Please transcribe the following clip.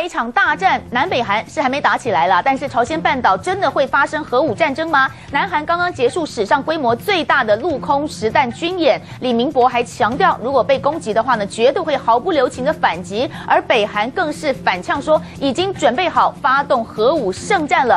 一场大战南北韩是还没打起来了但是朝鲜半岛真的会发生核武战争吗？南韩刚刚结束史上规模最大的陆空实弹军演李明博还强调如果被攻击的话呢绝对会毫不留情的反击而北韩更是反呛说已经准备好发动核武圣战了。